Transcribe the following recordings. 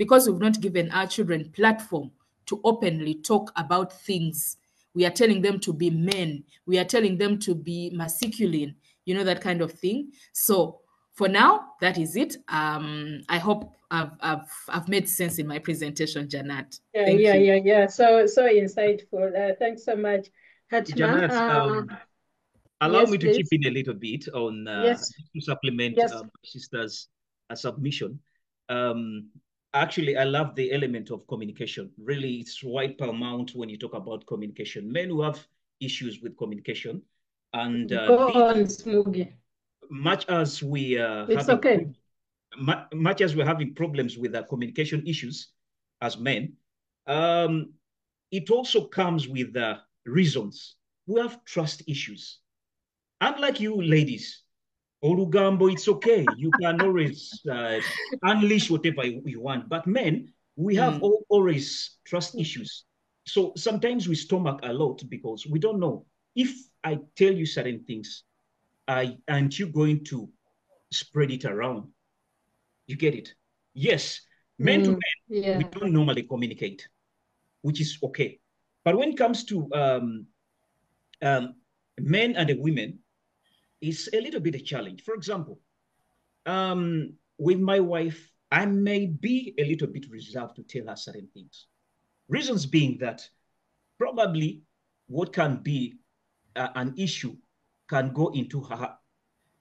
because we've not given our children platform to openly talk about things. We are telling them to be men. We are telling them to be masculine, you know, that kind of thing. So for now, that is it. Um, I hope I've, I've, I've made sense in my presentation, Janat. Yeah, Thank yeah, you. yeah, yeah. So, so insightful. Uh, thanks so much, Hatma. Janet, Uh, um, allow yes, me to please. chip in a little bit on uh, Yes. to supplement Yes. uh, my sister's uh, submission. Um, actually, I love the element of communication. Really, it's right paramount when you talk about communication. Men who have issues with communication, and uh, Go on, Smoogie. much as we uh, It's having okay. much as we're having problems with uh, communication issues as men, um, it also comes with uh, reasons. We have trust issues. Unlike you ladies, Orugambo, it's okay. You can always uh, unleash whatever you, you want. But men, we have Mm. al- always trust issues. So sometimes we stomach a lot because we don't know. If I tell you certain things, I, aren't you going to spread it around? You get it? Yes, men to Mm, men, Yeah. we don't normally communicate, which is okay. But when it comes to um, um, men and the women, it's a little bit a challenge. For example, um, with my wife, I may be a little bit reserved to tell her certain things. Reasons being that probably what can be uh, an issue can go into her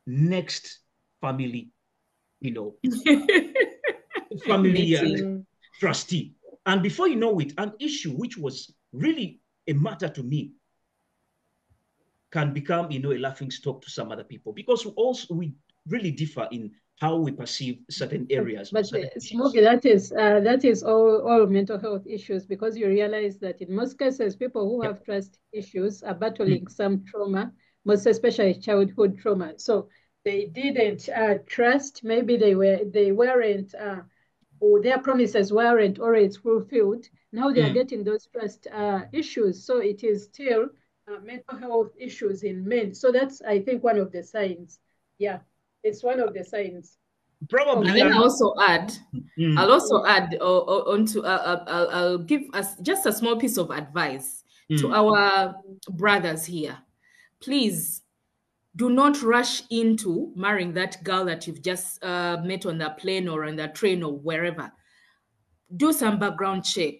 next family, you know, family uh, Mm, trustee. And before you know it, an issue which was really a matter to me can become, you know, a laughing stock to some other people because we also we really differ in how we perceive certain areas. But certain uh. Smokey, that is uh, that is all all mental health issues because you realize that in most cases, people who have trust issues are battling some trauma, most especially childhood trauma. So they didn't uh, trust. Maybe they were they weren't. Uh, or their promises weren't always fulfilled. Now they are Mm. getting those trust uh, issues. So it is still uh, mental health issues in men. So that's I think one of the signs. Yeah, it's one of the signs. Probably. And then I'll also add, Mm. I'll also add uh, uh, onto, uh, uh, I'll, I'll give us just a small piece of advice to Mm. our brothers here. Please do not rush into marrying that girl that you've just uh, met on the plane or on the train or wherever. Do some background check.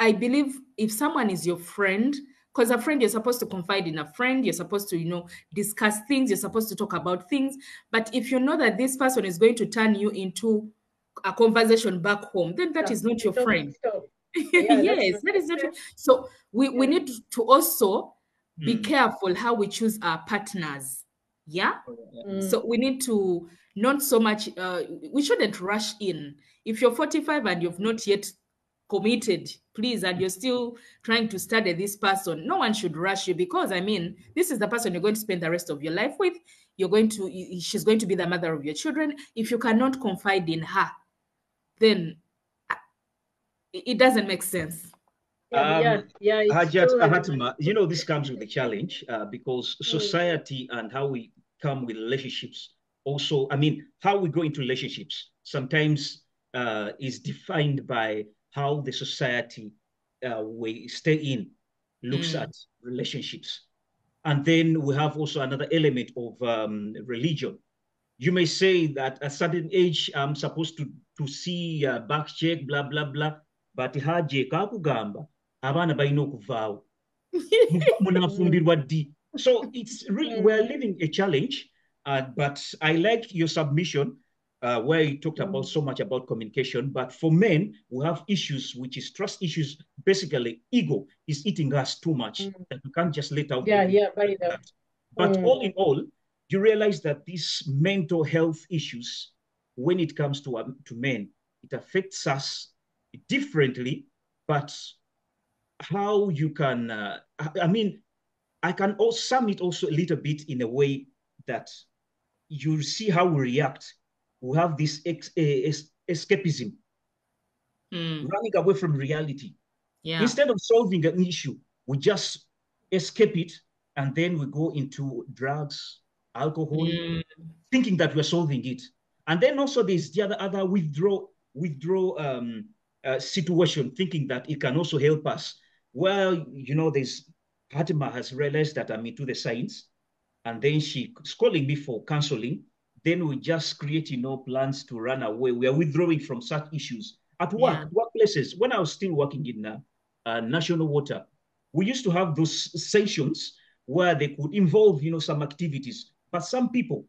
I believe if someone is your friend, because a friend, you're supposed to confide in a friend, you're supposed to, you know, discuss things, you're supposed to talk about things. But if you know that this person is going to turn you into a conversation back home, then that is not your Stop, friend. stop. Yeah, yes, that is not. fair. So we, we need to also be Mm. careful how we choose our partners. Yeah. Mm. So we need to not so much. Uh, we shouldn't rush in. If you're 45 and you've not yet committed, please, and you're still trying to study this person, no one should rush you because I mean, this is the person you're going to spend the rest of your life with. You're going to. She's going to be the mother of your children. If you cannot confide in her, then uh, it it doesn't make sense. Yeah, yeah, Um, yeah. it's Hajat true, Ahatma, you know, this comes with a challenge uh, because Mm. society and how we come with relationships also, I mean, how we go into relationships sometimes uh, is defined by how the society uh, we stay in looks Mm. at relationships. And then we have also another element of um, religion. You may say that at a certain age, I'm supposed to, to see uh, back check, blah, blah, blah. But haje kakugamba, okuvaawo. Munafumbirwa ddi. So it's really, we're living a challenge. Uh, but I like your submission uh, where you talked about so much about communication. But for men, we have issues, which is trust issues. Basically, ego is eating us too much Mm. that we can't just let out. Yeah, yeah, the But Mm. all in all, you realize that these mental health issues, when it comes to, um, to men, it affects us differently. But how you can, uh, I, I mean, I can also sum it also a little bit in a way that you see how we react. We have this ex, eh, escapism, Mm, running away from reality. yeah. Instead of solving an issue, we just escape it and then we go into drugs, alcohol, Mm, thinking that we're solving it. And then also there's the other, other withdraw withdraw um, uh, situation, thinking that it can also help us. Well, you know, there's Fatima has realized that I'm into the science, and then she's calling me for counseling. Then we just create, you know, plans to run away. We are withdrawing from such issues at work, Yeah. workplaces. When I was still working in uh, uh, national water, we used to have those sessions where they could involve, you know, some activities. But some people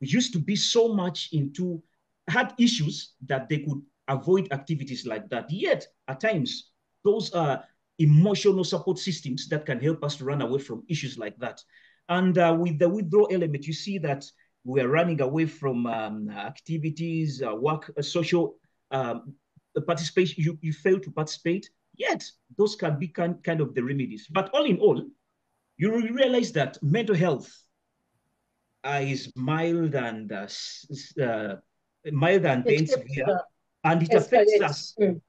used to be so much into had issues that they could avoid activities like that. Yet, at times, those are emotional support systems that can help us to run away from issues like that. And uh, with the withdrawal element, you see that we're running away from um, activities, uh, work, uh, social um, participation. You, you fail to participate. Yet, those can be kind, kind of the remedies. But all in all, you realize that mental health uh, is mild and uh, uh, mild and then severe, uh, and it affects us. Mm.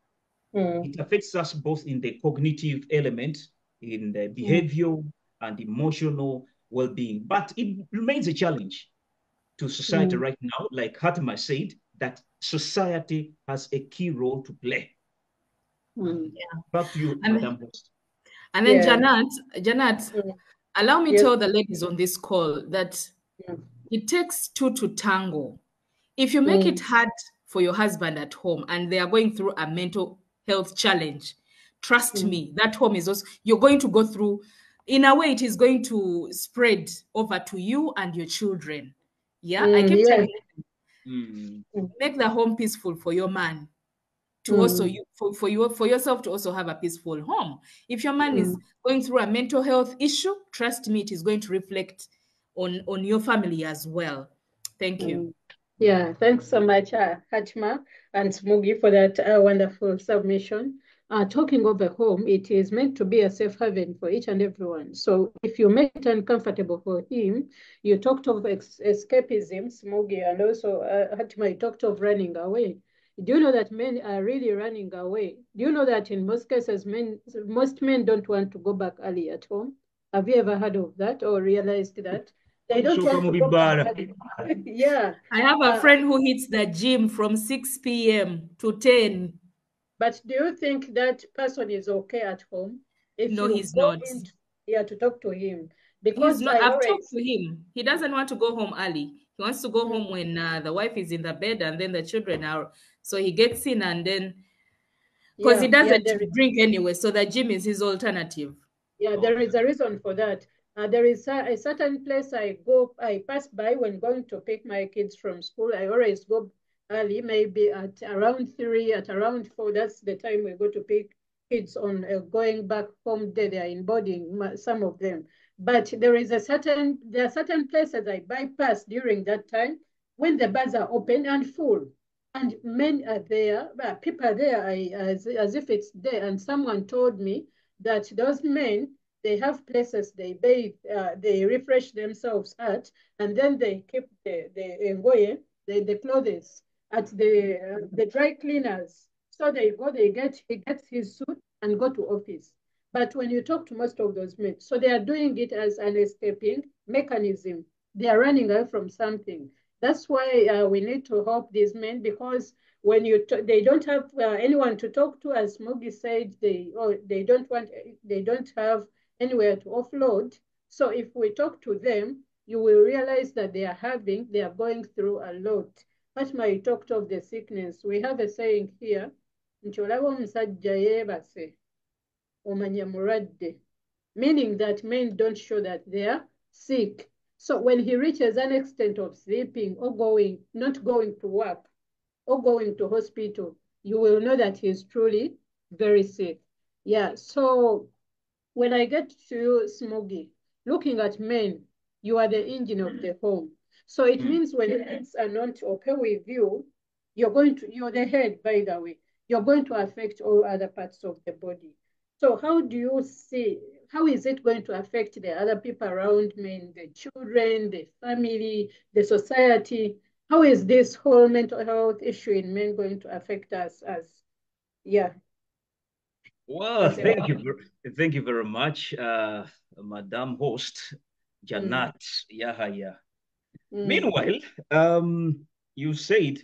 Mm. It affects us both in the cognitive element, in the behavioral and emotional well-being. But it remains a challenge to society Mm. right now. Like Hatima said, that society has a key role to play. Mm. Back to you, And- Madam Host. And then Yeah. Janet, Janet, Mm. allow me Yes. tell the ladies on this call that Mm. it takes two to tango. If you make Mm. it hard for your husband at home and they are going through a mental health challenge, trust Mm. me, that home is also you're going to go through. In a way, it is going to spread over to you and your children. Yeah, I Mm, keep yes. telling Mm. make the home peaceful for your man to also Mm. you for, for you for yourself to also have a peaceful home if your man is Mm. going through a mental health issue trust me it is going to reflect on on your family as well thank you Mm. Yeah, thanks so much, uh, Hatma and Smugi, for that uh, wonderful submission. Uh, talking of a home, it is meant to be a safe haven for each and everyone. So if you make it uncomfortable for him, you talked of ex escapism, Smugi, and also uh, Hatma, you talked of running away. Do you know that men are really running away? Do you know that in most cases, men, most men don't want to go back early at home? Have you ever heard of that or realized that? They don't want to go back early. Yeah. i have a Uh, friend who hits the gym from 6 p.m to 10 But do you think that person is okay at home? If No, he's not. into yeah to talk to him, because not i've talked to him he doesn't want to go home early he wants to go Mm. home when uh, the wife is in the bed and then the children are so he gets in and then because he yeah, yeah, doesn't is, drink anyway so the gym is his alternative yeah, there is a reason for that. Uh, there is a, a certain place I go, I pass by when going to pick my kids from school. I always go early, maybe at around three, at around four. That's the time we go to pick kids on uh, going back home. They they are in boarding, some of them. But there is a certain, there are certain places I bypass during that time when the bars are open and full. And men are there, uh, people are there I, as, as if it's there. And someone told me that those men, they have places they bathe, uh, they refresh themselves at, and then they keep the, the ngoye, the, the clothes at the, uh, the dry cleaners. So they go, they get, he gets his suit and go to office. But when you talk to most of those men, so they are doing it as an escaping mechanism. They are running away from something. That's why uh, we need to help these men because when you they don't have uh, anyone to talk to, as Mogi said, they oh, they don't want they don't have anywhere to offload. So if we talk to them, you will realize that they are having they are going through a lot. You talked of the sickness. We have a saying here, nti olaba omusajja omanya mulwadde, meaning that men don't show that they are sick. So when he reaches an extent of sleeping or going, not going to work or going to hospital, you will know that he's truly very sick. Yeah, so when I get to you, Smoggy, looking at men, you are the engine of the home. So it Mm. means when things are not okay with you, you're going to, you're the head, by the way, you're going to affect all other parts of the body. So how do you see, how is it going to affect the other people around me, the children, the family, the society? How is this whole mental health issue in men going to affect us as, yeah, Well, thank you, thank you very much, uh, Madam Host Janat Yahaya. Mm, Meanwhile, um, you said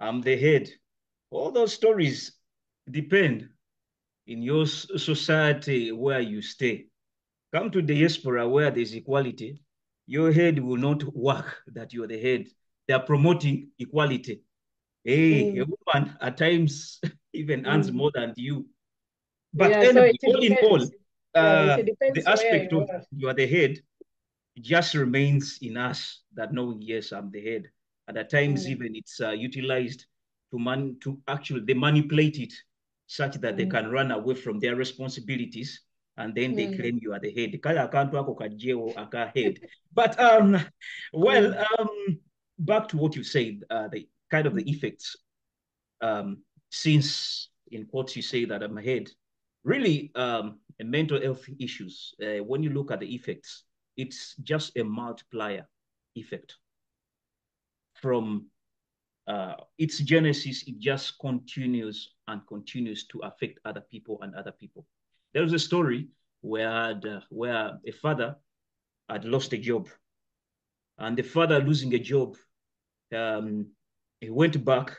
I'm the head all those stories depend in your society where you stay. Come to the diaspora where there's equality, your head will not work that you're the head. They are promoting equality. Hey, mm. a woman at times even earns mm. more than you. But yeah, anyway, so all in all, uh, the aspect of you are the head just remains in us that knowing, yes, I'm the head. And at times, mm. even it's uh, utilized to man to actually they manipulate it such that mm. they can run away from their responsibilities and then they mm. claim you are the head. head. But um, well, mm. um, back to what you said, uh, the kind of the effects. Um, since in quotes you say that I'm ahead, really um, mental health issues. Uh, when you look at the effects, it's just a multiplier effect. From uh, its genesis, it just continues and continues to affect other people and other people. There was a story where the, where a father had lost a job, and the father losing a job, um, he went back,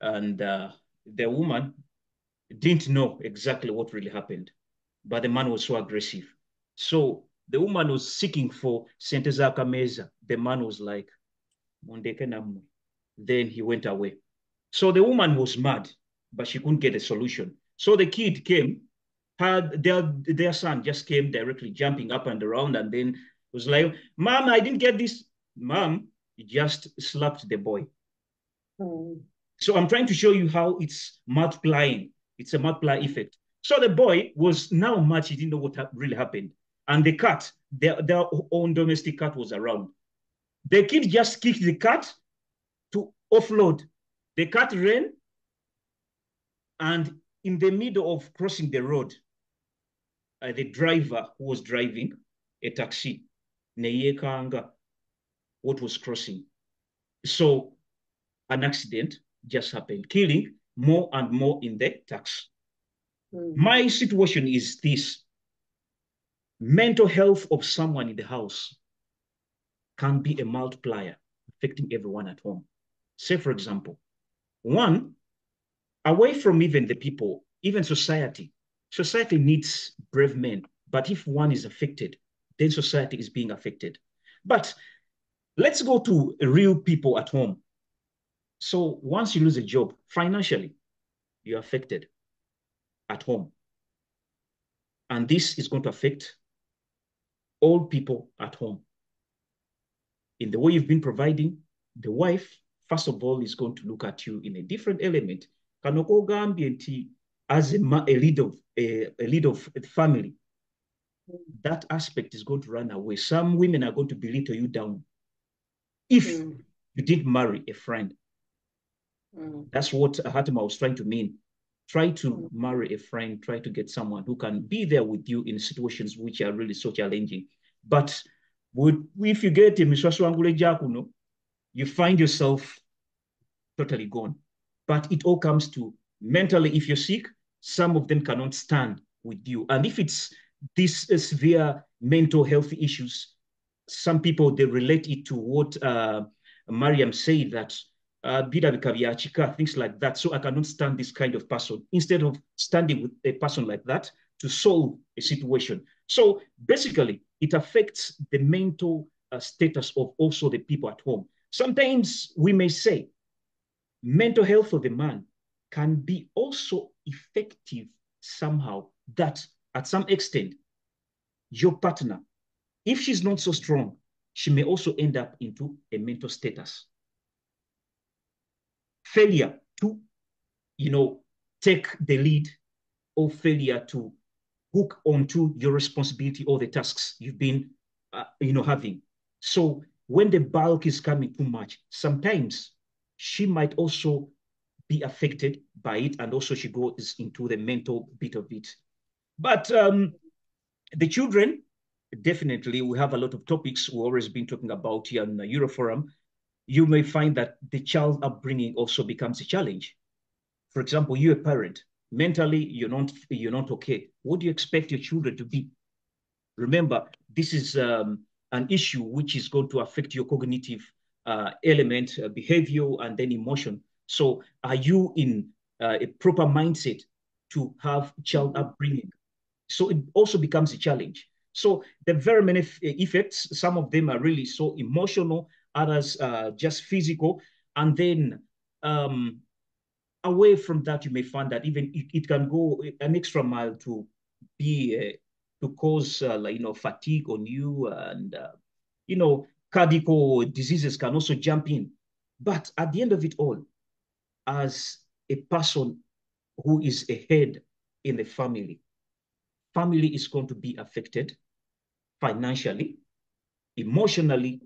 and uh, the woman didn't know exactly what really happened, but the man was so aggressive. So the woman was seeking for Senteza Kameza. The man was like, Then he went away. So the woman was mad, but she couldn't get a solution. So the kid came had their their son just came directly jumping up and around and then was like, Mom, I didn't get this. Mom just slapped the boy. Oh. So I'm trying to show you how it's multiplying. It's a multiplier effect. So the boy was now much, he didn't know what really happened. And the cat, their, their own domestic cat was around. The kid just kicked the cat to offload. The cat ran, and in the middle of crossing the road, uh, the driver who was driving a taxi, Neyekanga, what was crossing. So an accident just happened, killing more and more in the taxi. Mm. My situation is this. Mental health of someone in the house can be a multiplier affecting everyone at home. Say, for example, one, away from even the people, even society, society needs brave men. But if one is affected, then society is being affected. But let's go to real people at home. So once you lose a job, financially, you're affected at home. And this is going to affect all people at home. In the way you've been providing, the wife, first of all, is going to look at you in a different element. As a, a lead of a, a lead of a family, that aspect is going to run away. Some women are going to belittle you down if mm. you didn't marry a friend. Mm. That's what Hatima was trying to mean. Try to marry a friend, try to get someone who can be there with you in situations which are really so challenging. But would, if you get a Miswaswangule you find yourself totally gone. But it all comes to mentally, if you're sick, some of them cannot stand with you. And if it's these uh, severe mental health issues, some people, they relate it to what uh, Mariam said that uh, things like that. So I cannot stand this kind of person instead of standing with a person like that to solve a situation. So basically, it affects the mental uh, status of also the people at home. Sometimes we may say mental health of the man can be also effective somehow that at some extent your partner if she's not so strong she may also end up into a mental status failure to you know take the lead or failure to hook onto your responsibility or the tasks you've been uh, you know having so when the bulk is coming too much sometimes she might also be affected by it, and also she goes into the mental bit of it. But um, the children, definitely, we have a lot of topics we've always been talking about here on the Euro Forum. You may find that the child upbringing also becomes a challenge. For example, you're a parent, mentally you're not you're not okay. What do you expect your children to be? Remember, this is um, an issue which is going to affect your cognitive uh, element, uh, behavior, and then emotion. So are you in uh, a proper mindset to have child upbringing? So it also becomes a challenge. So there are very many effects. Some of them are really so emotional, others uh, just physical. And then um, away from that, you may find that even it, it can go an extra mile to be uh, to cause uh, like you know fatigue on you, and uh, you know cardiac diseases can also jump in. But at the end of it all, as a person who is a head in the family, family is going to be affected financially, emotionally,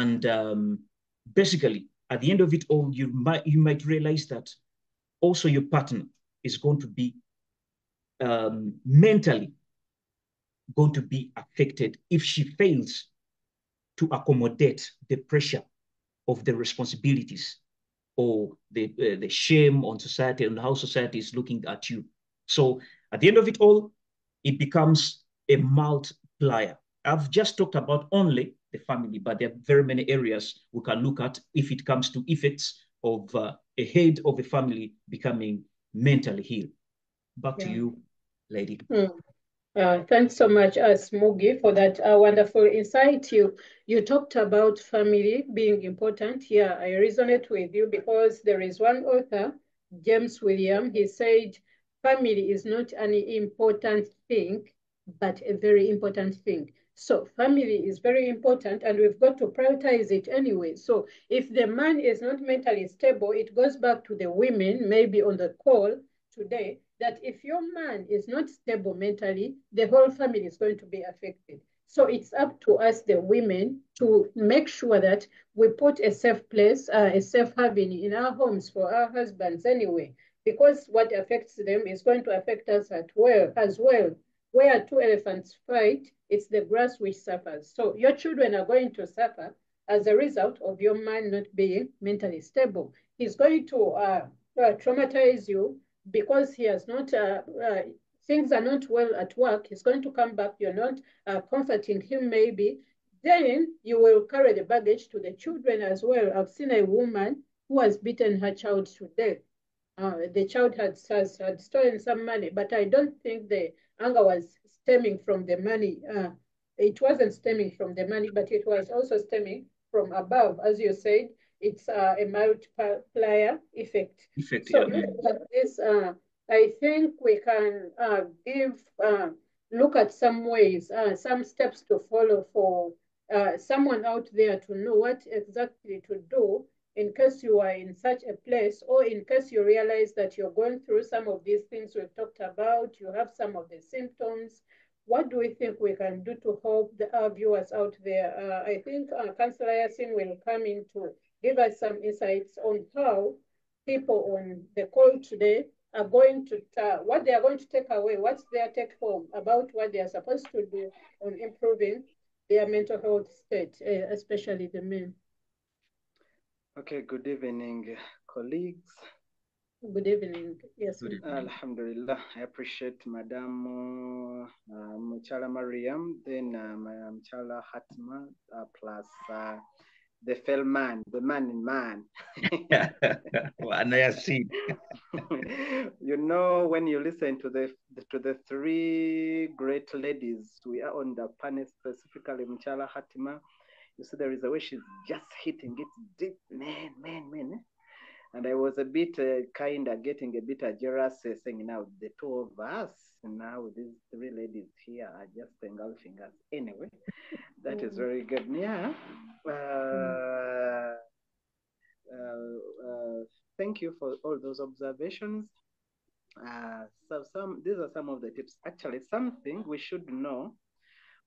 and um, basically at the end of it all, you might you might realize that also your partner is going to be um, mentally going to be affected if she fails to accommodate the pressure of the responsibilities or the uh, the shame on society and how society is looking at you. So at the end of it all, it becomes a multiplier. I've just talked about only the family, but there are very many areas we can look at if it comes to effects of uh, a head of a family becoming mentally ill. Back yeah. to you, lady. Mm. Uh, thanks so much, uh, Smugi, for that uh, wonderful insight. You you talked about family being important. Yeah, I resonate with you because there is one author, James William. He said, "Family is not an important thing, but a very important thing." So family is very important and we've got to prioritize it anyway. So if the man is not mentally stable, it goes back to the women, maybe on the call today, that if your man is not stable mentally, the whole family is going to be affected. So it's up to us, the women, to make sure that we put a safe place, uh, a safe haven in our homes for our husbands anyway, because what affects them is going to affect us at well, as well. Where two elephants fight, it's the grass which suffers. So your children are going to suffer as a result of your man not being mentally stable. He's going to uh, uh, traumatize you because he has not, uh, uh, things are not well at work. He's going to come back. You're not uh, comforting him, maybe. Then you will carry the baggage to the children as well. I've seen a woman who has beaten her child to death. Uh, the child had, has, had stolen some money, but I don't think the anger was stemming from the money. Uh, it wasn't stemming from the money, but it was also stemming from above. As you said, it's uh, a multiplier effect. Effect, so yeah. this, uh, I think we can uh, give, uh, look at some ways, uh, some steps to follow for uh, someone out there to know what exactly to do in case you are in such a place or in case you realize that you're going through some of these things we've talked about, you have some of the symptoms, what do we think we can do to help the, our viewers out there? Uh, I think uh, Councillor Yasin will come in to give us some insights on how people on the call today are going to, what they are going to take away, what's their take home about what they are supposed to do on improving their mental health state, uh, especially the men. Okay, good evening, colleagues. Good evening. Yes. Good evening. Alhamdulillah. I appreciate Madam uh, Muchala Mariam, then uh, Madam Hatma, uh, plus uh, the fell man, the man in man. and I see. you know, when you listen to the to the three great ladies, we are on the panel specifically Muchala Hatima. You see, there is a way she's just hitting it deep, man, man, man. And I was a bit uh, kind of getting a bit uh, jealous, uh, saying, now the two of us, now these three ladies here are just engulfing us. Anyway, that is very good. Yeah. Uh, uh, thank you for all those observations. Uh, so some these are some of the tips. Actually, something we should know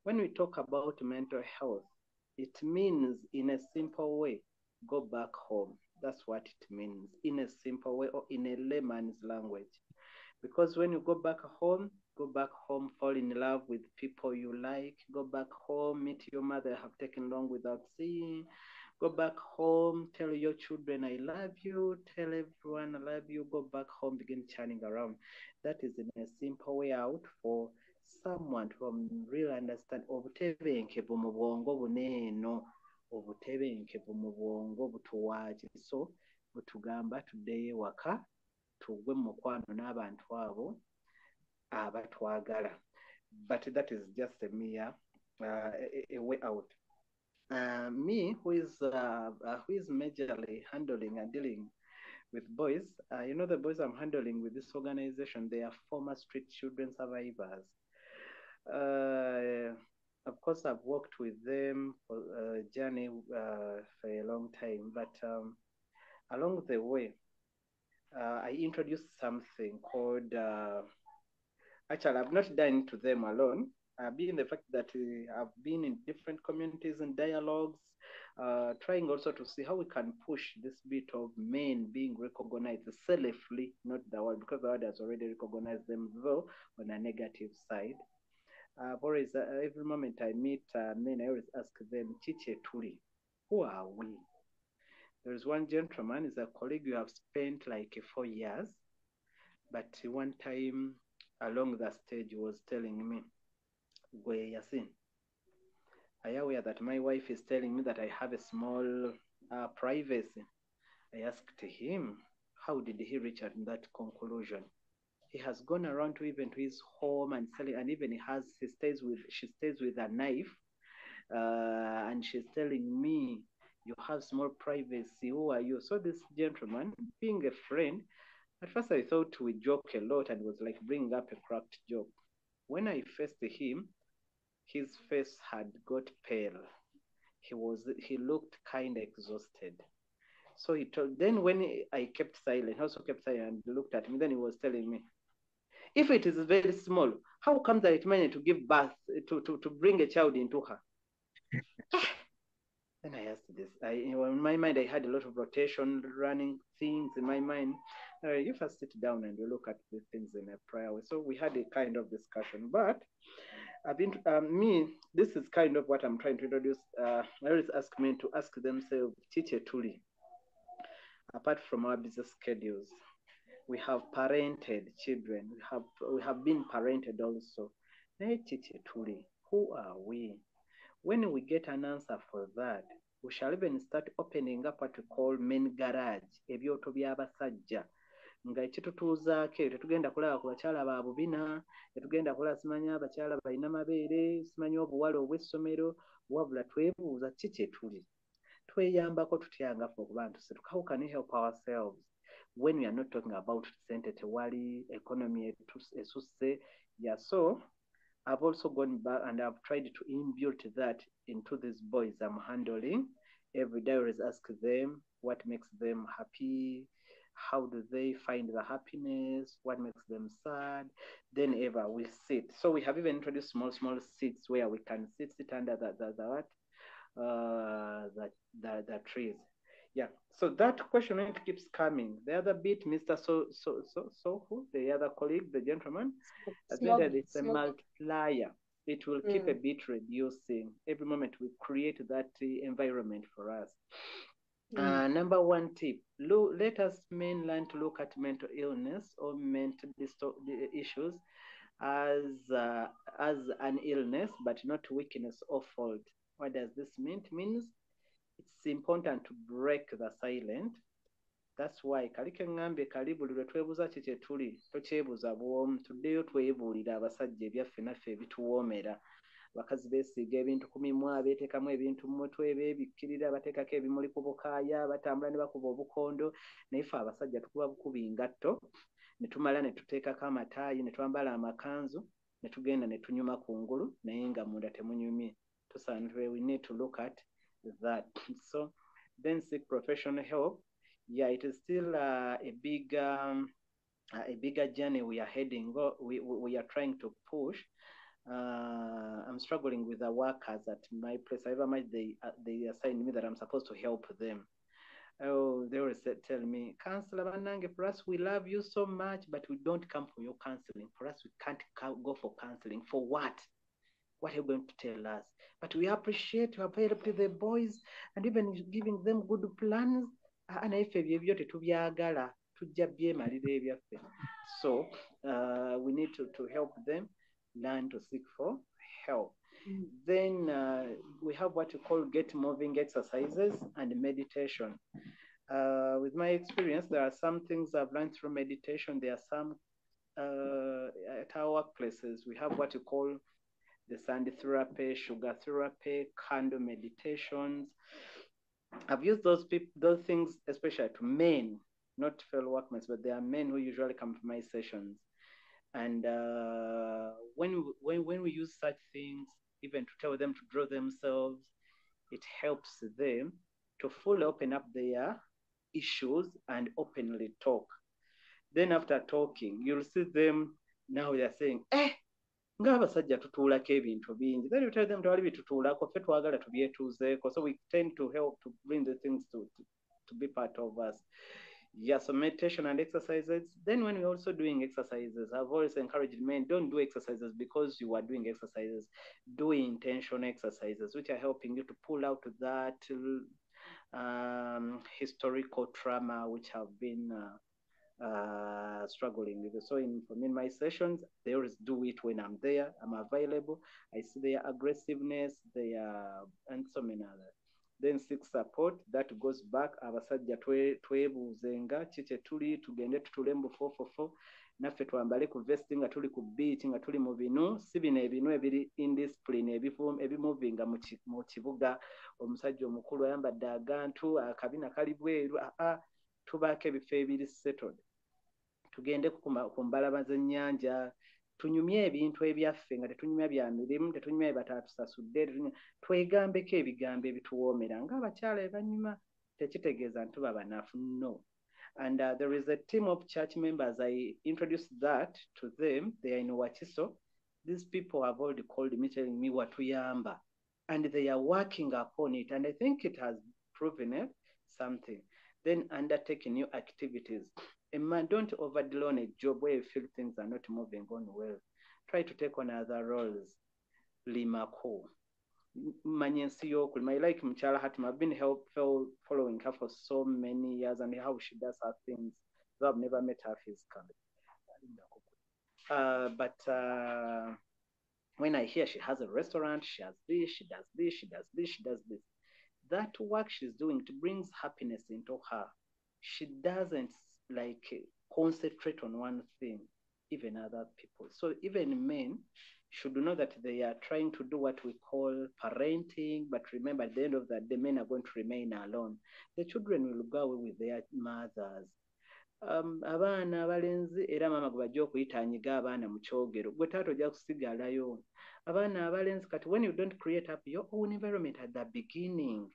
when we talk about mental health, it means in a simple way, go back home. That's what it means in a simple way or in a layman's language. Because when you go back home, go back home, fall in love with people you like, go back home, meet your mother have taken long without seeing, go back home, tell your children I love you, tell everyone I love you, go back home, begin churning around. That is in a simple way out for someone from real understand obutebenkevu mu bwongo buno eno obutebenkevu mu bwongo butuwaaki. So tugamba tuddeyo ewaka tugwe mu mukwano n'abantu abo abatwagala. But that is just a mere uh, a, a way out. Uh, me who is uh, uh, who is majorly handling and dealing with boys uh, you know the boys i'm handling with this organization they are former street children survivors uh, of course i've worked with them for a journey uh, for a long time but um, along the way uh, i introduced something called uh, actually i've not done it to them alone uh, being the fact that uh, I've been in different communities and dialogues, uh, trying also to see how we can push this bit of men being recognized selfly, not the world, because the world has already recognized them, though on a negative side. I've always, uh, every moment I meet uh, men, I always ask them, Chiche Turi, who are we? There's one gentleman, is a colleague you have spent like four years, but one time along the stage was telling me, Gwe Yasin. You aware that my wife is telling me that I have a small uh, privacy? I asked him, how did he reach at that conclusion? He has gone around to even to his home and selling, and even he has he stays with she stays with a knife, uh, and she's telling me, you have small privacy. Who are you? So this gentleman, being a friend, at first I thought we joke a lot and was like bringing up a cracked joke. When I faced him, his face had got pale. He was he looked kind of exhausted. So he told then when I kept silent, also kept silent and looked at me, then he was telling me, if it is very small, how comes that it managed to give birth to, to, to bring a child into her? then I asked this. I in my mind I had a lot of rotation running things in my mind. Uh, you first sit down and you look at the things in a prayer way. So we had a kind of discussion. But I've been um, me, this is kind of what I'm trying to introduce. Uh, I always ask men to ask themselves, Chiche Tuli, apart from our busy schedules, we have parented children. We have we have been parented also. Who are we? When we get an answer for that, we shall even start opening up what we call men garage, ebyoto by'abasajja. nga ekitutuuzaako ebyo tetugenda kulaba ku bakyala ba bubina tetugenda kulaba simanyi abakyala balina mabeere simanyi obuwala obw'essomero wabula twebuuza ki kye tuli tweyambako tutyangafe okuba ntusituka how can we help ourselves when we are not talking about sente tewali economy esusse yeah so I've also gone back and I've tried to inbuilt that into these boys I'm handling. Every day I always ask them what makes them happy, how do they find the happiness, what makes them sad. Then ever we sit. So we have even introduced small, small seats where we can sit, sit under the the, the? Uh the, the the trees. Yeah. So that question it keeps coming. The other bit, Mr. So so so so who the other colleague, the gentleman, has Small- said that it's a multiplier. It will keep a Mm. bit reducing. Every moment we create that uh, environment for us. Mm. Uh, number one tip: lo- let us men learn to look at mental illness or mental disto- issues as uh, as an illness, but not weakness or fault. What does this mean? It means it's important to break the silent. That's why kali ke ŋŋambye kali buli lwe twebuuza ki kye tuli tokyebuuza bw'omu. Tuddeyo twebuulira abasajja ebyaffe naffe ebituwoomera. Abakazi beesiiga ebintu ku mimwa beeteekamu ebintu mu mutwe beebikkirira bateekako ebimuli ku bukaaya batambula ne bakuba obukondo. Naye ffe abasajja tukuba bukubi ngatto ne tumala ne tuteekako amataayi ne twambala amakanzu ne tugenda ne tunyuma kungulu naye nga munda temunyumye. Tusaana we need to look at that so then seek professional help yeah it is still uh, a big um, uh, a bigger journey we are heading we, we we are trying to push uh, I'm struggling with the workers at my place. However much they uh, they assign me that I'm supposed to help them. Oh, they always tell me, Counselor Manange, for us we love you so much, but we don't come for your counseling. For us, we can't go for counseling. For what? What are you going to tell us? But we appreciate you have helped the boys and even giving them good plans. Ah, naye ffe ebyo ebyo tetubyagala tujja byemalira ebyaffe so uh, we need to, to help them learn to seek for help Mm. then uh, we have what we call get moving exercises and meditation Uh, with my experience, there are some things I've learned through meditation. There are some uh, at our workplaces, we have what you call the sand therapy, sugar therapy, candle meditations. I've used those those things, especially to men, not fellow workmates, but there are men who usually come to my sessions. And uh, when, when, when we use such things, even to tell them to draw themselves, it helps them to fully open up their issues and openly talk. Then after talking, you'll see them now they're saying, eh, ng'abasajja tutuulako ebintu bingi. Then you tell them tewali bitutuulako ffe twagala tubyetuuzeeko. So we tend to help to bring the things to, to, to be part of us. Yeah so meditation and exercises. Then when we're also doing exercises i've always encouraged men don't do exercises because you are doing exercises. Do intention exercises which are helping you to pull out that um, historical trauma which have been uh, uh, struggling with it. So in, in my sessions, they always do it when I'm there, I'm available. I see their aggressiveness, their, and so many others. Then seek support that goes back abasajja twebuuzenga ki kye tuli tugende tutule mu bufofofo naffe twambale ku vesti nga tuli ku beach nga tuli mu binu si bino ebinu ebiri indiscipline ebimuvinga mu kibuga omusajja omukulu ayambadde agantu akabina kali bweru aa tubaako ebifo ebiri settled tugende ku mbalaba z'ennyanja tunyumye ebintu ebyaffe nga tetunyumya bya mirimu tetunyumya batatusasudde twegambeko ebigambo ebituwoomera. Ngaabakyala ebanyuma tekitegeeza nti tuba banafu no and uh, there is a team of church members i introduced that to them. They are in Wakiso. These people have already called me telling me watuyamba and they are working upon it and i think it has proven it something. Then undertake new activities. And man, don't overdo on a job where you feel things are not moving on well. Try to take on other roles. Limako. Manyensi yokulima. I like Mchala Hatima. I've been help, following her for so many years and how she does her things. Though I've never met her physically. Uh, but uh, when I hear she has a restaurant, she has this, she does this, she does this, she does this that work she's doing it brings happiness into her she doesn't like concentrate on one thing even other people. So even men should know that they are trying to do what we call parenting but remember at the end of that the men are going to remain alone. The children will go away with their mothers. Um, abaana abalenzi era maama gwe bajja okuyitaanyiga abaana mu kyogero gwe taata ojja kusigalayo. Abaana abalenzi kati when you don't create up your own environment at the beginning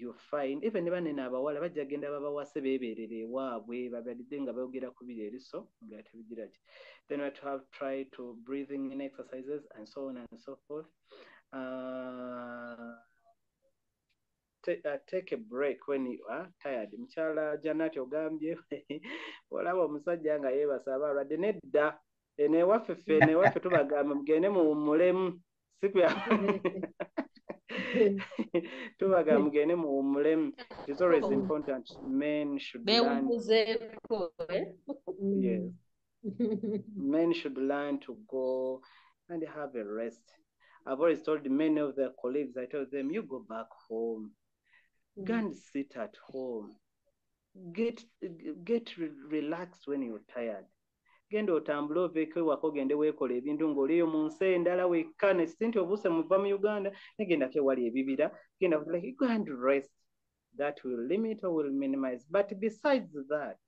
you find even banene abawala bajja genda babawase beeberera ewaabwe babalidde nga boogera ku biri eriso nga tebigira ti then we have tried to breathing in exercises and so on and so forth. Uh, uh, take a break when you are tired. Mukyala janati ogambye olaba omusajja nga yeebasa abalwadde nedda. Eno ewaffe ffe eno ewaffe tubagamba mugende muwummulemu sikya tubaga mugende muwummulemu it's always important men should learn yes. Men should learn to go and have a rest. I've always told many of their colleagues i told them you go back home. Mm. go and sit at home. Get get re relaxed when you're tired genda otambule oveeko ewaka ogende weekola ebintu ng'oliyo mu nsi endala wekka nekisi nti obuuse muva mu uganda negendako ewali ebibira genda and rest. That will limit or will minimize. But besides that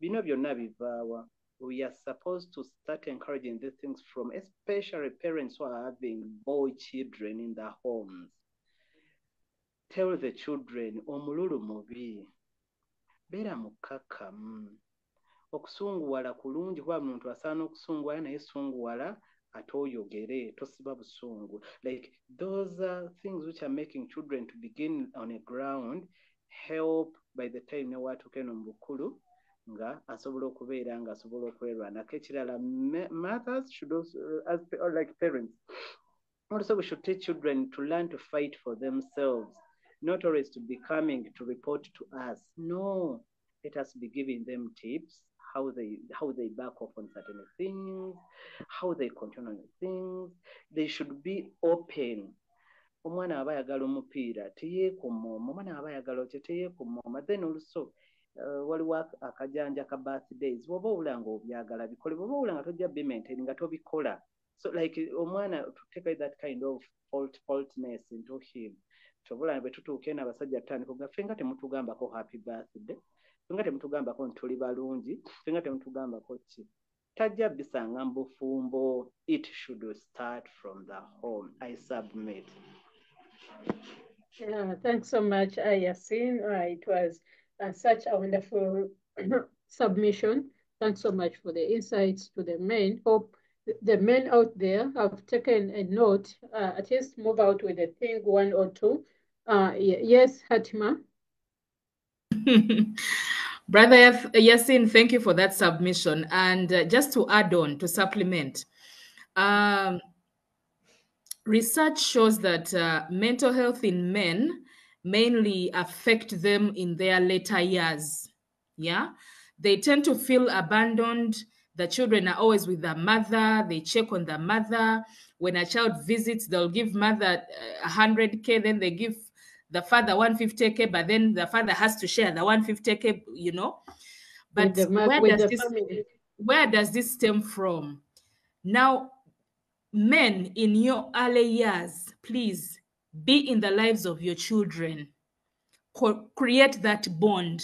bino byonna bivaawa. We are supposed to start encouraging these things from especially parents who are having boy children in their homes. Tell the children omululu mubi. Beera mukkakkamu kulungi like those are things which are making children to begin on a ground help by the time newatuuka eno mu bukulu nga asobola okubeera nga asobola okwerwanako ekirala mothers should also, uh, as, or like parents also we should teach children to learn to fight for themselves not always to be coming to report to us. No let us be giving them tips how they how they back off on certain things, how they continue on things. They should be open. omwana aba ayagala omupiira teyeekumooma omwana aba ayagala otyo teyeekumooma then oluso uh, waliwo akajanja ka birthdays. Bwoba owula nga obyagala bikole bwoba owula nga tojja bimenteri nga tobikola. So like omwana to take that kind of fault, faultness into him tobola bwe tutuuka eno abasajja tutandika ga ffe nga temutugambako happy birthday ffe nga temutugambako nti tuli balungi ffe nga temutugambako ki? Tajja bisanga mu bufumbo it should start from the home. I submit. Yeah thanks so much ayasin uh, it was uh, such a wonderful submission. Thanks so much for the insights to the men. Hope the men out there have taken a note, uh, at least move out with a thing, one or two. Uh, yes, Hatima. Brother Yasin, thank you for that submission. And uh, just to add on, to supplement, um, research shows that uh, mental health in men mainly affect them in their later years. Yeah, they tend to feel abandoned the children are always with their mother. They check on the mother. When a child visits, they'll give mother 100K, uh, then they give the father 150K, but then the father has to share the 150K, you know. But where, does this, where does this stem from? Now, men in your early years, please be in the lives of your children. Co- create that bond,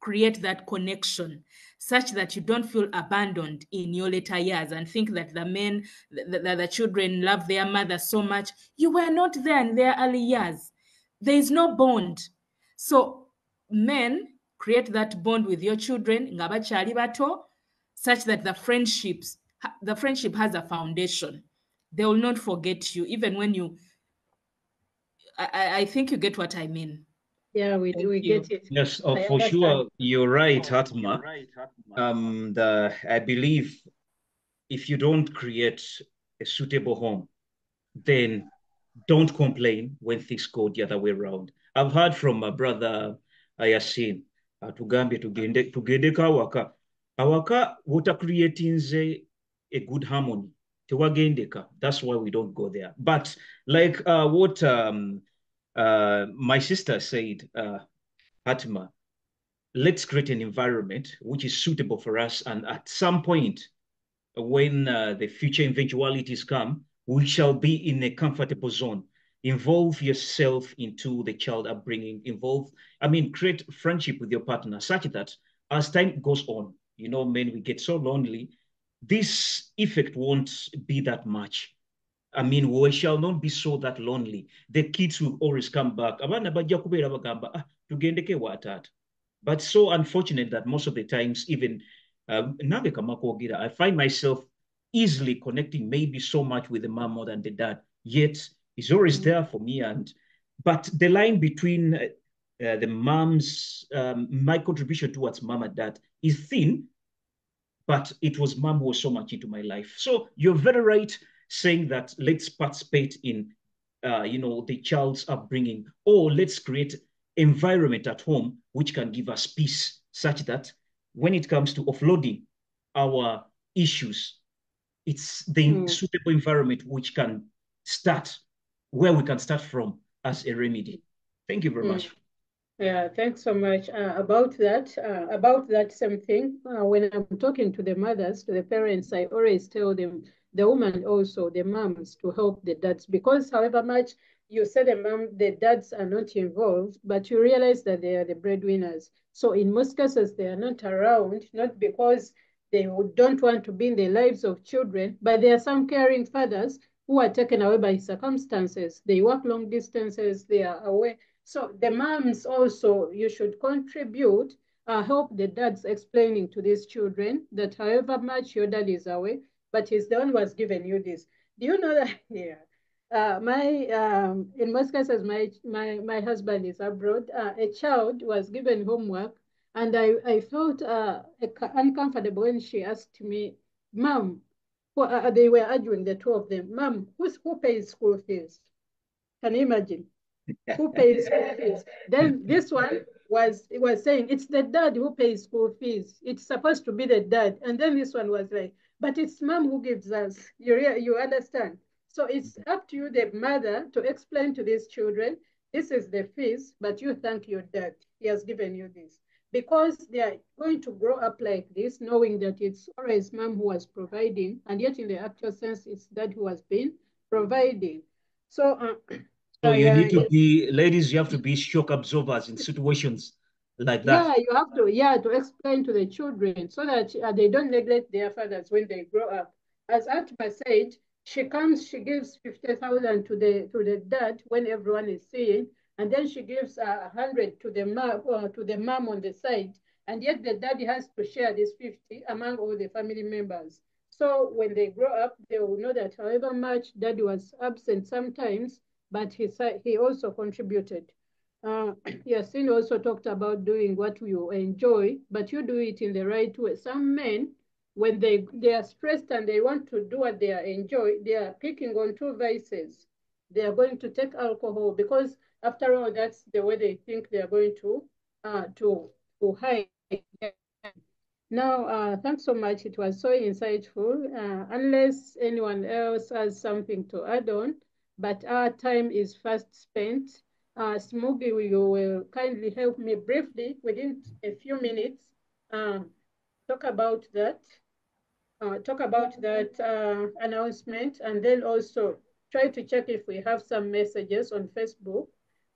create that connection such that you don't feel abandoned in your later years and think that the men, that the, the children love their mother so much. You were not there in their early years. There is no bond. So, men create that bond with your children, such that the friendships, the friendship has a foundation. They will not forget you, even when you. I, I think you get what I mean. Yeah, we do. We get it. Yes, oh, for sure. You're right, Hatma. Um, the I believe if you don't create a suitable home, then don't complain when things go the other way around. I've heard from my brother Ayasin atugambye tugende tugendeko awaka awaka wotakreatinze a good harmony tewagendeka that's why we don't go there but like uh, what um, uh, my sister said, uh, Fatima, let's create an environment which is suitable for us. And at some point, when uh, the future eventualities come, we shall be in a comfortable zone. Involve yourself into the child upbringing. Involve, I mean, create friendship with your partner such that as time goes on, you know, men, we get so lonely. This effect won't be that much. I mean, we shall not be so that lonely. The kids will always come back. ah, But so unfortunate that most of the times, even um, I find myself easily connecting maybe so much with the mom more than the dad. Yet he's always mm. there for me. And but the line between uh, uh, the mom's um, my contribution towards mom and dad is thin, but it was mom who was so much into my life. So you're very right saying that let's participate in, uh, you know, the child's upbringing, or let's create environment at home which can give us peace, such that when it comes to offloading our issues, it's the mm. suitable environment which can start where we can start from as a remedy. Thank you very mm. much. Yeah, thanks so much. Uh, about that, uh, about that same thing, uh, when I'm talking to the mothers, to the parents, I always tell them the woman also, the moms, to help the dads. Because however much you say the mom, the dads are not involved, but you realize that they are the breadwinners. So in most cases, they are not around, not because they don't want to be in the lives of children, but there are some caring fathers who are taken away by circumstances. They work long distances, they are away. So the moms also, you should contribute, uh, help the dads explaining to these children that however much your dad is away, but he's the one who has given you this. Do you know that? Yeah. Uh, my um, in most cases, my my my husband is abroad. Uh, a child was given homework, and I I felt uh, uncomfortable when she asked me, "Mom," uh, they were arguing the two of them. "Mom, who's who pays school fees?" Can you imagine? who pays school fees? Then this one was was saying it's the dad who pays school fees. It's supposed to be the dad, and then this one was like, but it's mom who gives us. You you understand? So it's up to you, the mother, to explain to these children, this is the fees, but you thank your dad. He has given you this. Because they are going to grow up like this, knowing that it's always mom who was providing, and yet in the actual sense, it's dad who has been providing. So, uh, so you uh, need to be, ladies, you have to be shock absorbers in situations like that. Yeah, you have to, yeah, to explain to the children so that uh, they don't neglect their fathers when they grow up. As Atma said, she comes, she gives 50,000 to the to the dad when everyone is seeing, and then she gives a hundred to the mom uh, to the mom on the side, and yet the daddy has to share this 50 among all the family members. So when they grow up, they will know that however much daddy was absent sometimes, but he he also contributed. Uh, Yasin also talked about doing what you enjoy, but you do it in the right way. Some men when they, they are stressed and they want to do what they enjoy, they are picking on two vices. They are going to take alcohol because after all, that's the way they think they are going to uh, to, to hide. Now, uh, thanks so much. It was so insightful. Uh, unless anyone else has something to add on, but our time is fast spent. Uh, Smoggy, you will kindly help me briefly within a few minutes uh, talk about that uh, talk about that uh, announcement and then also try to check if we have some messages on Facebook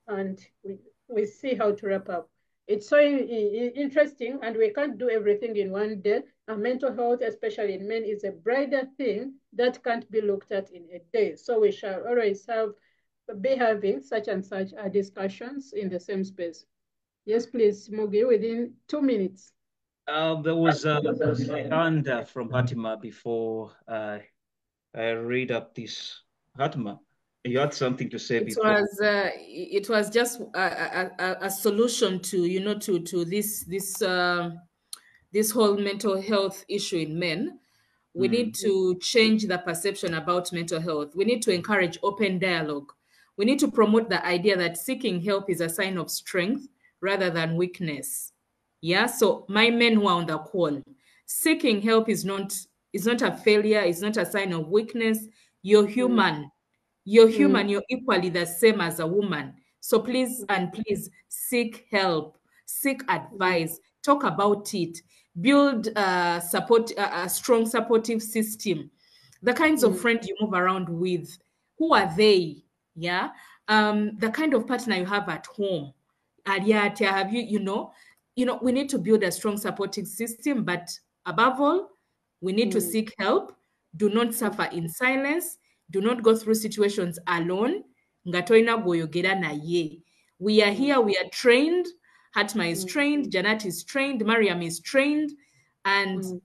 and we, we see how to wrap up. It's so interesting and we can't do everything in one day. And mental health, especially in men, is a brighter thing that can't be looked at in a day. So we shall always have be having such and such discussions in the same space. Yes, please, Mugi, within two minutes. Uh, there was uh, a hand from Hatima before uh, I read up this. Hatima, you had something to say it before. Was, uh, it was just a, a, a, solution to, you know, to, to this, this, uh, this whole mental health issue in men. We mm. need to change the perception about mental health. We need to encourage open dialogue. We need to promote the idea that seeking help is a sign of strength rather than weakness yeah. So my men who are on the call, seeking help is not is not a failure, it's not a sign of weakness. You're mm. human. Mm. You're human, mm. you're equally the same as a woman. So please and please seek help, seek advice, talk about it, build a support a, strong supportive system. The kinds mm. of friends you move around with, who are they? Yeah. Um, the kind of partner you have at home. Ariate, have you, you know, you know, we need to build a strong supporting system, but above all, we need mm. to seek help. Do not suffer in silence. Do not go through situations alone. We are here, we are trained. Hatma is mm. trained, Janat is trained, Mariam is trained. And mm.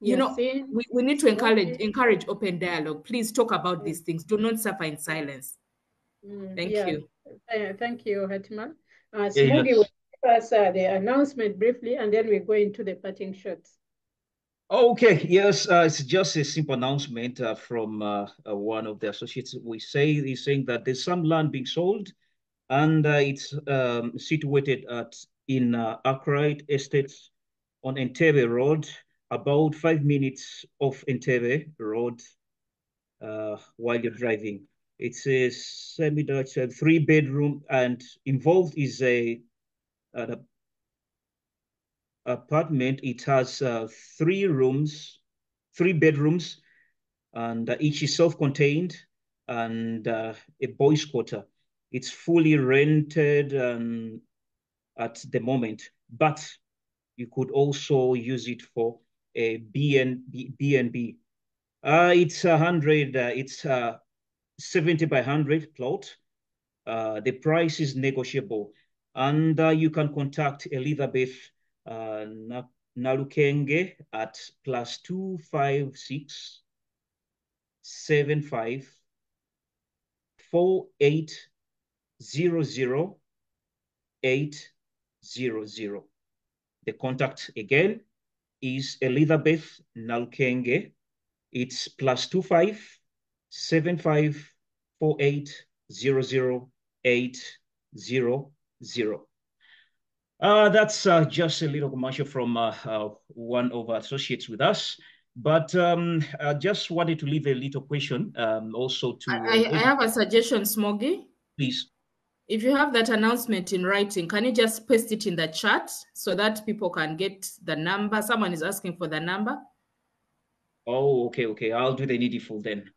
you know, we, we need to encourage encourage open dialogue. Please talk about these things. Do not suffer in silence. Mm, thank yeah. you. Uh, thank you, Hatma. Uh, yeah, us uh, the announcement briefly, and then we go into the parting shots. Okay, yes, uh, it's just a simple announcement uh, from uh, uh one of the associates. We say he's saying that there's some land being sold, and uh, it's um, situated at in uh, Estates on Entebbe Road, about five minutes off Entebbe Road while you're driving. It's a semi-Dutch, three bedroom, and involved is a uh, apartment. It has uh, three rooms, three bedrooms, and uh, each is self-contained and uh, a boys' quarter. It's fully rented um, at the moment, but you could also use it for a BNB. BNB. Uh, it's a hundred. Uh, it's a seventy by hundred plot. Uh, the price is negotiable. And uh, you can contact Elizabeth uh, Nalukenge at plus two five six seven five four eight zero zero eight zero zero. The contact again is Elizabeth Nalukenge. It's plus two five seven five four eight zero zero eight zero zero. Uh, that's uh, just a little commercial from uh, uh, one of our associates with us. But um, I just wanted to leave a little question um, also to. I, I have a suggestion, Smoggy. Please. If you have that announcement in writing, can you just paste it in the chat so that people can get the number? Someone is asking for the number. Oh, okay, okay. I'll do the needful then.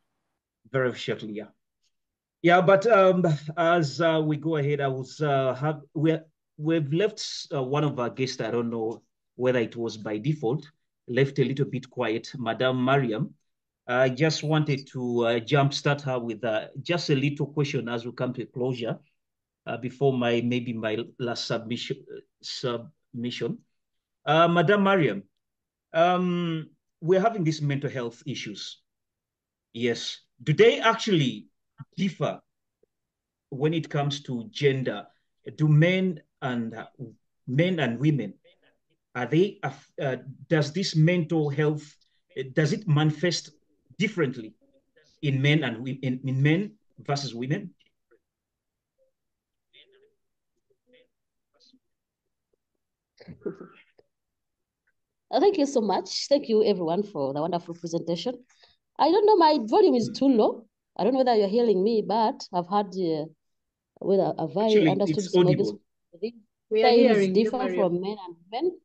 Very shortly, yeah. Yeah, but um, as uh, we go ahead, I was uh, have we we've left uh, one of our guests. I don't know whether it was by default, left a little bit quiet, Madame Mariam. I just wanted to uh, jumpstart her with uh, just a little question as we come to a closure uh, before my maybe my last submission. submission. Uh, Madame Mariam, um, we're having these mental health issues. Yes. Do they actually differ when it comes to gender? Do men and uh, men and women are they uh, does this mental health does it manifest differently in men and in, in men versus women? Thank you so much. Thank you everyone for the wonderful presentation. I don't know, my volume is too low. I don't know whether you're hearing me, but I've had uh, whether have I Actually, understood it's audible. We are hearing you, from men and women.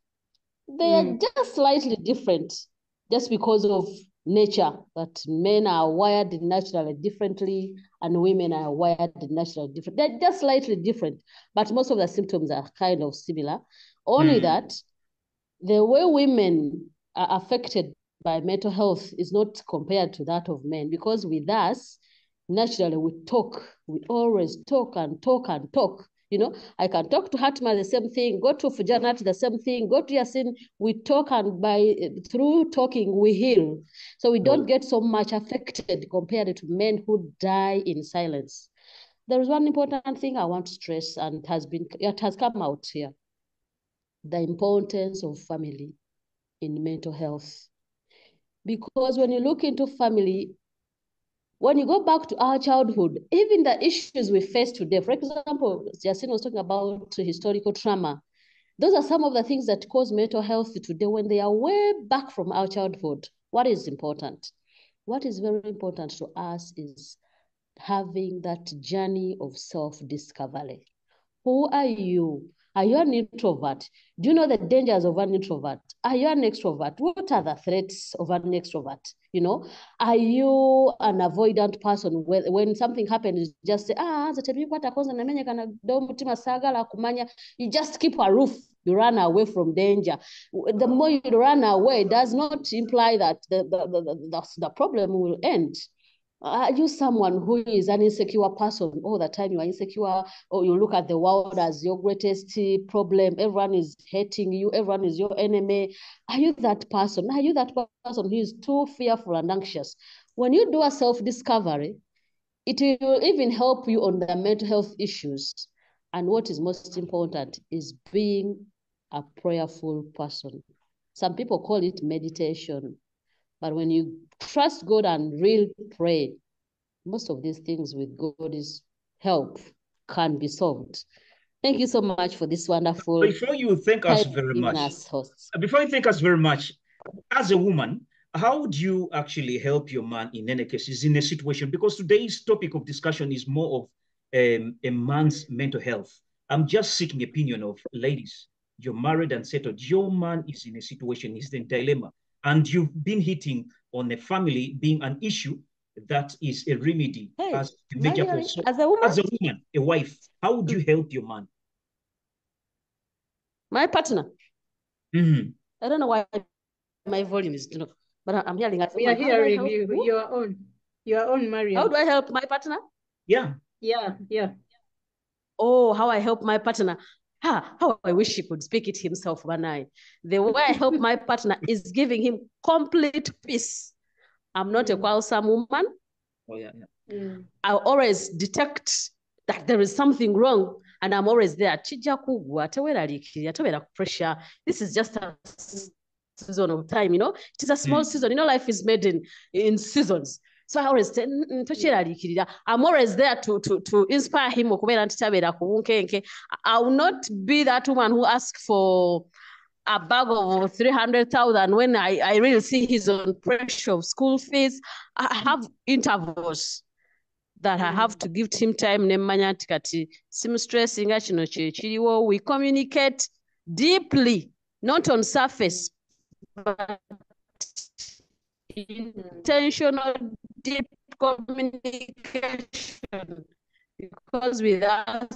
They are Mm. just slightly different, just because of nature. That men are wired naturally differently, and women are wired naturally different. They're just slightly different, but most of the symptoms are kind of similar. Only Mm. that the way women are affected by mental health is not compared to that of men because with us naturally we talk we always talk and talk and talk you know i can talk to hatma the same thing go to fujanat the same thing go to yasin. We talk and by through talking we heal. So we don't get so much affected compared to men who die in silence. There is one important thing i want to stress and has been it has come out here. The importance of family in mental health. Because when you look into family, when you go back to our childhood, even the issues we face today, for example, Yasin was talking about historical trauma. Those are some of the things that cause mental health today when they are way back from our childhood. What is important? What is very important to us is having that journey of self-discovery. Who are you? Are you an introvert? Do you know the dangers of an introvert? Are you an extrovert? What are the threats of an extrovert? You know, are you an avoidant person? When, when something happens, you just say, ah. You just keep aloof. You run away from danger. The more you run away does not imply that the, the, the, the, the problem will end. Are you someone who is an insecure person all the time? You are insecure, or you look at the world as your greatest problem. Everyone is hating you. Everyone is your enemy. Are you that person? Are you that person who is too fearful and anxious? When you do a self-discovery, it will even help you on the mental health issues. And what is most important is being a prayerful person. Some people call it meditation. But when you trust God and really pray, most of these things with God's help can be solved. Thank you so much for this wonderful Before you thank us very much, us before you thank us very much, as a woman, how would you actually help your man in any cases in a situation? Because today's topic of discussion is more of um, a man's mental health. I'm just seeking opinion of ladies. You're married and settled. Your man is in a situation, he's in dilemma, and you've been hitting on a family being an issue that is a remedy Hey, as a major Marjorie. So as a woman, as a woman, a wife, how would you help your man? my partner, Mhm. I don't know why my volume is, you know, but I- I'm hearing as a We are woman. How do I hearing you. who? You are on. You are on, How do I help my partner? Yeah. Yeah, yeah. Oh, how I help my partner. Ah, how I wish he could speak it himself one night. The way I help my partner is giving him complete peace. I'm not a Mm. quarrelsome woman. Oh, yeah, yeah. Mm. I always detect that there is something wrong, and I'm always there. Chija kugwa, teweraliikirira, tobera pressure. This is just a season of time, you know. It is a small Mm. season. You know, life is made in in seasons. So I always say, "Mm, mm, tokyeraliikirira." I'm always there to to to inspire him okubeera nti tabeera ku bunkenke. I will not be that woman who asks for a bag of 300,000 when I, I really see his own pressure of school fees. I have intervals that I have to give him time nemmanya nti kati simustressinga kino kye kiriwo we communicate deeply not on surface but intentional deep communication because with us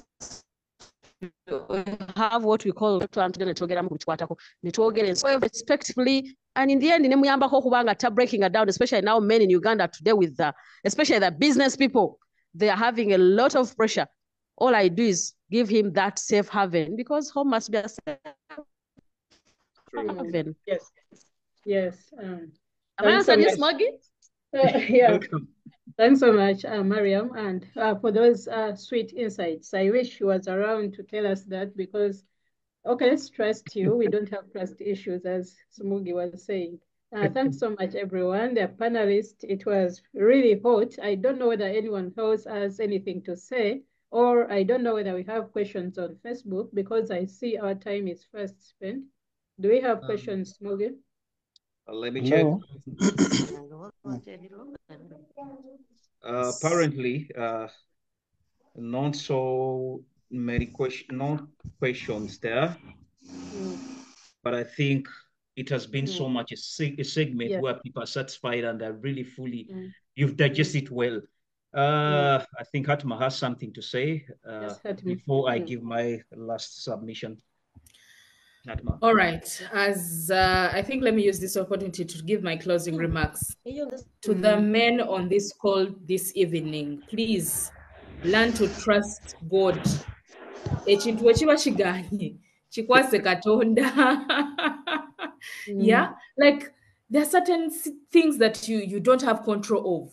we have what we call twantugenda netwogeramu ku bikwatako netwogera so respectfully and in the end nemuyambako okuba nga ta breaking it down especially now men in uganda today with the especially the business people they are having a lot of pressure all i do is give him that safe haven because home must be a safe haven Yes. Yes. Um, am i Thanks so answering you much. Uh, yeah. Welcome. Thanks so much, uh, Mariam, and uh, for those uh, sweet insights. I wish she was around to tell us that because, okay, let's trust you. We don't have trust issues, as Smugi was saying. Uh, thanks so much, everyone. The panelists, it was really hot. I don't know whether anyone else has anything to say, or I don't know whether we have questions on Facebook because I see our time is fast spent. Do we have Um, questions, Smugi? Uh, let me check. Uh, apparently, uh, not so many question, not questions there, but I think it has been so much a, seg- a segment Yeah. where people are satisfied and they're really fully, Mm. you've digested well. Uh, I think Hatma has something to say uh, Yes, before I Mm. give my last submission. Hatma. All right. As uh, I think, let me use this opportunity to give my closing remarks to the men on this call this evening. Please learn to trust God. Ekintu bwe kiba kigaanye kikwase Katonda. Yeah, like there are certain things that you you don't have control of.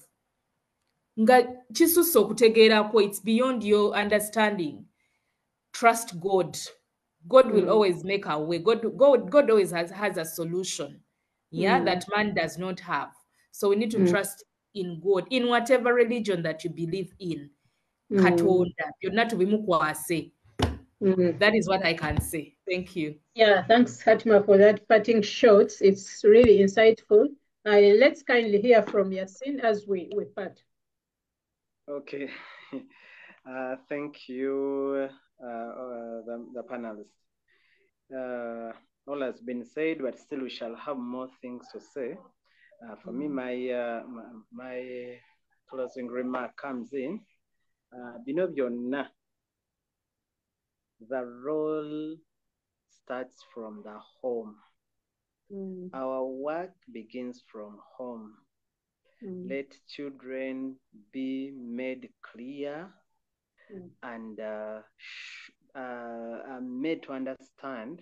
Nga kisusse okutegeerako it's beyond your understanding. Trust God. God will Mm. always make a way. God, God, God always has, has a solution. Yeah, Mm. that man does not have. So we need to Mm. trust in God in whatever religion that you believe in. Mm. Katonda byonna tubimukwase. Mm. That is what I can say. Thank you. Yeah, thanks, Hatma, for that parting shot. It's really insightful. Uh, let's kindly hear from Yasin as we, we part. Okay. Uh, thank you, the, the panelists. Uh, all has been said, but still we shall have more things to say. Uh, for me, my, uh, my my closing remark comes in. Uh, bino byonna, the role starts from the home. Our work begins from home. Let children be made clear Mm. and uh, sh- uh, are made to understand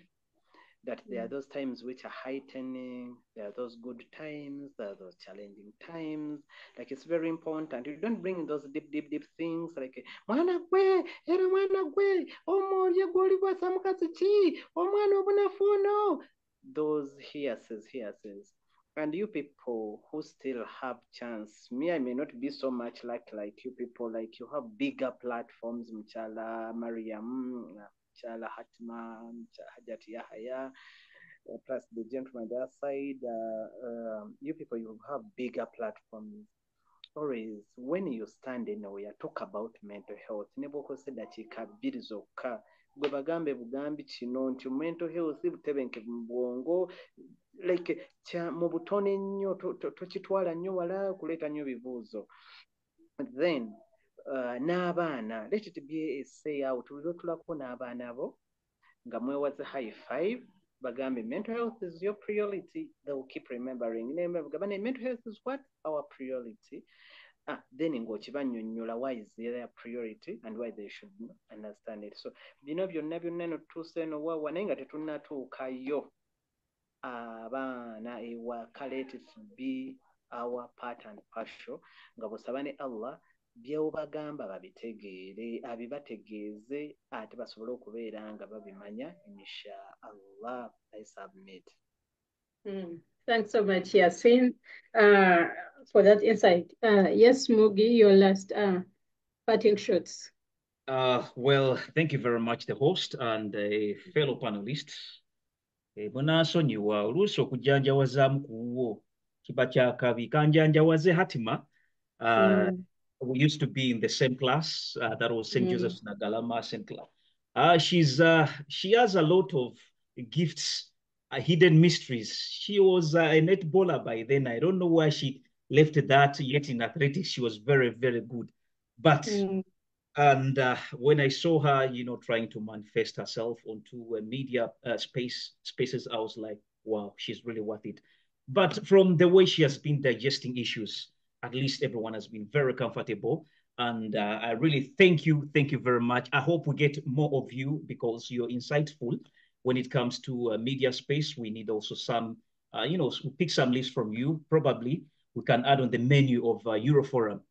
that there are those times which are heightening, there are those good times, there are those challenging times. Like it's very important. You don't bring those deep, deep, deep things like mwana gwe era mwana gwe omulya gw'olibwasa mukazi ki omwana obunafuno. Those hearsays, hearsays. And you people who still have chance, me, I may not be so much like like you people, like you have bigger platforms, Mchala, Mariam, Mchala, Hatma, Hajat Yahaya, uh, plus the gentleman the other side. Uh, um, you people, you have bigger platforms. Always, when you stand in a anywhere, talk about mental health. ne bw'okozesa eddakiika bbiri zokka gwe bagambe bugambi kino nti mental health butebenkevu mu bwongo like kya mu butone nnyo to- to- tokitwala nnyo wala kuleeta nnyo bibuuzo. Then uh, n'abaana let it be a say out tulako lwotulako n'abaana bo nga mwewaze high five bagambe mental health is your priority. They will keep remembering. Gabane mental health is what? Our priority. Ah, then ng'okibannyonnyola why is their priority and why they should understand it? So bino byonna byonna eno tutuuse eno wawa naye nga tetunnatuukayo abaana ewaka let it be our part and partial nga bw'osaba ne allah by'obagamba babitegeere abibategeeze ate basobole okubeera nga babimanya insha allah i submit Mm. Thanks so much, Yasin, uh, for that insight. Uh, yes, Mugi, your last uh, parting shots. Uh, well, thank you very much, the host and the fellow panelists. Munaasonyiwa oluusi okujjanjawazaamu ku wuwo kiba kyakabi kanjanjawaze hatima uh, we used to be in the same class uh, that was st Mm. joseph's nagalama st clair uh, she's uh, she has a lot of gifts uh, hidden mysteries. She was uh, a netballer by then. I don't know why she left that yet in athletics she was very very good. But Mm. And uh, when I saw her, you know, trying to manifest herself onto media uh, space spaces, I was like, wow, she's really worth it. But from the way she has been digesting issues, at least everyone has been very comfortable. And uh, I really thank you, thank you very much. I hope we get more of you because you're insightful when it comes to uh, media space. We need also some, uh, you know, pick some lists from you. Probably we can add on the menu of uh, Euro Forum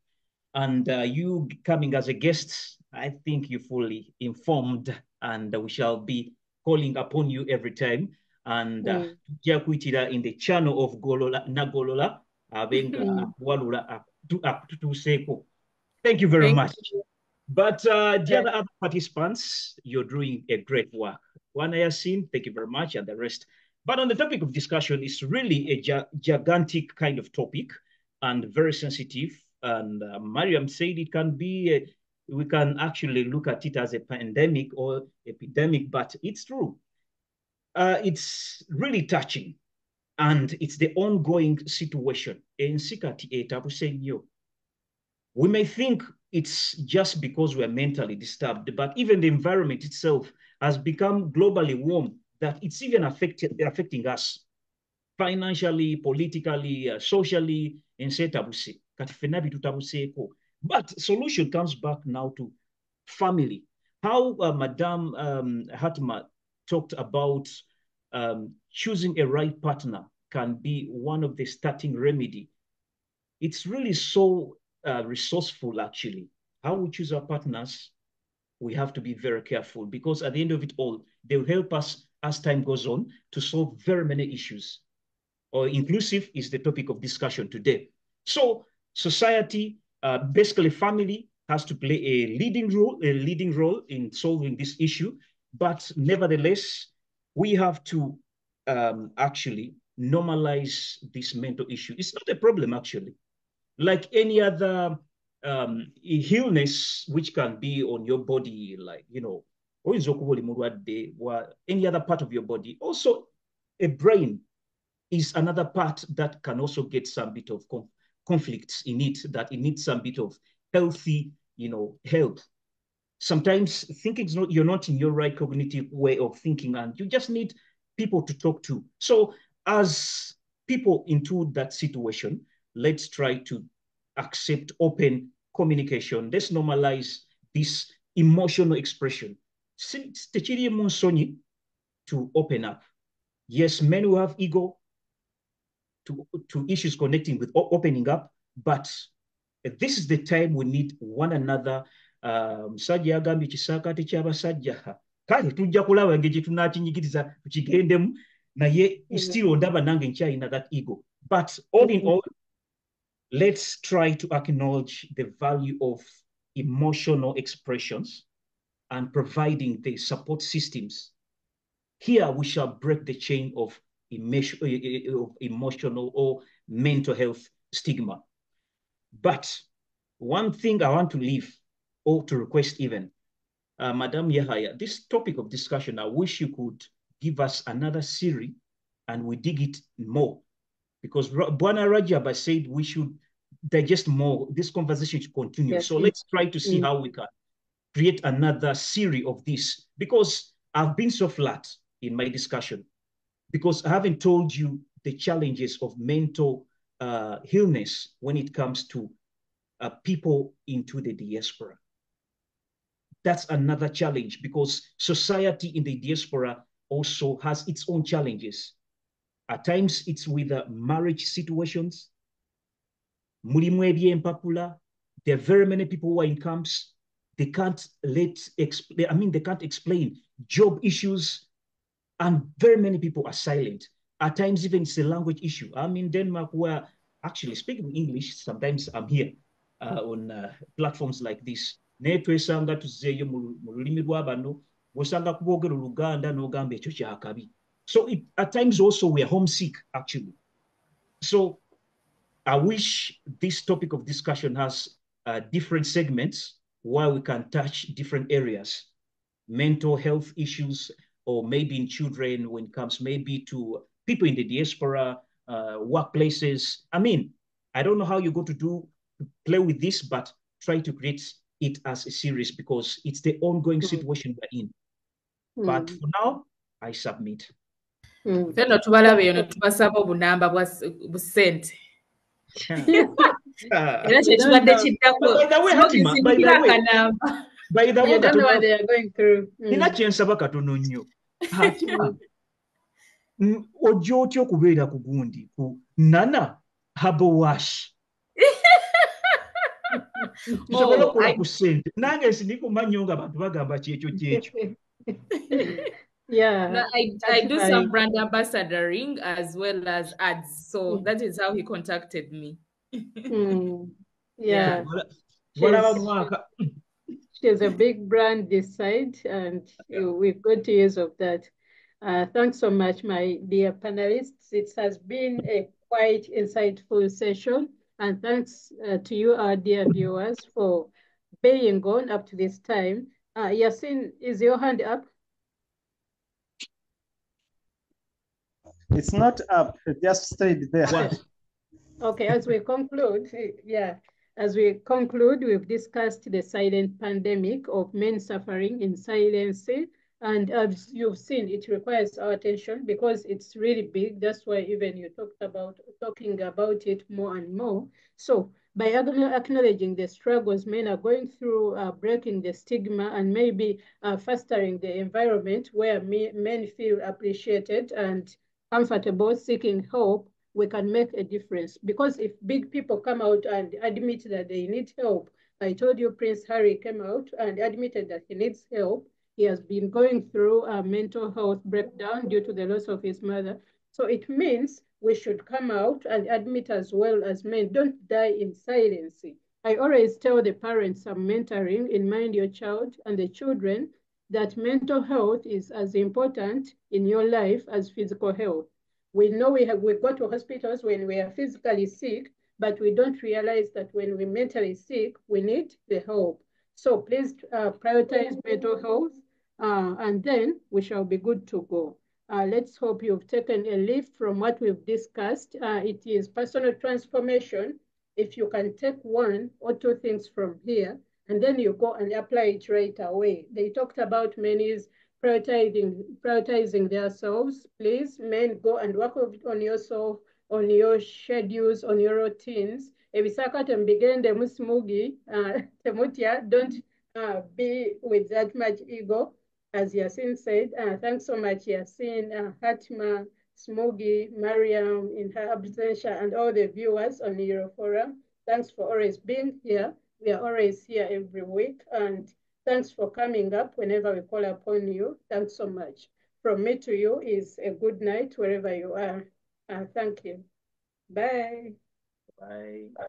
and uh, you coming as a guest, I think you're fully informed, and we shall be calling upon you every time. And uh, tujja kuyitira in the channel of Golola Nagolola abenga Mm. akuwalula atu- akututuuseeko. Thank you very Thank much. But uh, the other, other participants, you're doing a great work. One i Yasin, thank you very much, and the rest. But on the topic of discussion, it's really a gi- gigantic kind of topic and very sensitive. And uh, Mariam said it can be, a, we can actually look at it as a pandemic or epidemic, but it's true. Uh, it's really touching. And it's the ongoing situation. Nnyo. We may think it's just because we're mentally disturbed, but even the environment itself has become globally warm that it's even affected, affecting us financially, politically, uh, socially, ensetabuse. Kati ffenna. But solution comes back now to family. How uh, Madame um, Hatma talked about um, choosing a right partner can be one of the starting remedy. It's really so uh, resourceful, actually. How we choose our partners, we have to be very careful because at the end of it all, they'll help us as time goes on to solve very many issues. Or inclusive is the topic of discussion today. So society, uh, basically family, has to play a leading role, a leading role in solving this issue. But nevertheless, we have to um, actually normalize this mental issue. It's not a problem, actually. Like any other um, illness, which can be on your body, like, you know, wa any other part of your body. Also, a brain is another part that can also get some bit of conflicts in it, that it needs some bit of healthy, you know, help. Sometimes thinking's not, you're not in your right cognitive way of thinking, and you just need people to talk to. So, as people into that situation, let's try to accept open communication. Let's normalize this emotional expression. Si- tekiriimu nsonyi to open up. Yes, men who have ego to, to issues connecting with opening up, but this is the time we need one another. Um, Musajja yagambye ekisaakaate ky'abasajja kale tujja kulaba engeri gye tunaakinyigiriza tukigendemu naye still ondaba nange nkyalina that ego. But all in all let's try to acknowledge the value of emotional expressions and providing the support systems. Here we shall break the chain of emotional or mental health stigma but one thing I want to leave or to request even, uh, Madam Yahaya, this topic of discussion, I wish you could give us another series and we dig it more. Because Bwana Rajaba said we should digest more. This conversation should continue. Yes, so yes. let's try to see Mm. how we can create another series of this. Because I've been so flat in my discussion. Because I haven't told you the challenges of mental uh, illness when it comes to uh, people into the diaspora. That's another challenge because society in the diaspora also has its own challenges. At times, it's with uh, marriage situations. There are very many people who are in camps. They can't let. I mean, they can't explain job issues, and very many people are silent. At times, even it's a language issue. I'm in Denmark, where actually speaking English, sometimes I'm here uh, on uh, platforms like this. kyakabi So it, at times also we're homesick, actually. So I wish this topic of discussion has uh, different segments where we can touch different areas, mental health issues, or maybe in children when it comes maybe to people in the diaspora, uh, workplaces. I mean, I don't know how you're going to do play with this, but try to create it as a series because it's the ongoing Mm. situation we're in. But Mm. for now, I submit. Mm. ffe no tubalaba eyo ne tubasaba obunamba bwa s- bu ssente era kye kibadde kiddako By the way, Hatima, by the Smokies way. akanamba by the way, You don't know what katono- they are going through. Mm. nina kye nsaba katono nnyo Hatima, mm, ojja otya okubeera ku gundi ku nana habowash kisobole Oh, okukola I- ku ssente nange sindikuma nnyo nga bantu bagamba kyekyo kyekyo yeah. No, I, I do some fine. brand ambassadoring as well as ads. So Mm. that is how he contacted me. Mm. Yeah. Bala- balaba She's- a big brand this side, and uh, we've got years of that. Uh, thanks so much, my dear panelists. It has been a quite insightful session, and thanks uh, to you, our dear viewers, for being on up to this time. Uh, Yasin, is your hand up? It's not up, it just stayed there. What? Okay, as we conclude, yeah, as we conclude, we've discussed the silent pandemic of men suffering in silence. And as you've seen, it requires our attention because it's really big. That's why even you talked about talking about it more and more. So by acknowledging the struggles men are going through, uh, breaking the stigma and maybe uh, fostering the environment where me, men feel appreciated and comfortable seeking help, we can make a difference. Because if big people come out and admit that they need help, I told you Prince Harry came out and admitted that he needs help. He has been going through a mental health breakdown due to the loss of his mother. So it means we should come out and admit as well as men, don't die in silence. I always tell the parents I'm mentoring in Mind Your Child and the children that mental health is as important in your life as physical health. We know we have we go to hospitals when we are physically sick, but we don't realize that when we're mentally sick, we need the help. So please uh, prioritize mental health, uh, and then we shall be good to go. Uh, let's hope you've taken a lift from what we've discussed. Uh, it is personal transformation. If you can take one or two things from here, and then you go and apply it right away. They talked about many prioritizing prioritizing themselves. Please, men, go and work on yourself, on your schedules, on your routines. Ebisaka tembigende musimugi, uh, temutya, don't uh, be with that much ego. As Yasin said, uh, thanks so much, Yasin, uh, Hatma, Smogi, Mariam in her absentia, and all the viewers on Euro Forum. Thanks for always being here. We are always here every week, and thanks for coming up whenever we call upon you. Thanks so much. From me to you is a good night wherever you are. Uh, thank you. Bye. Bye.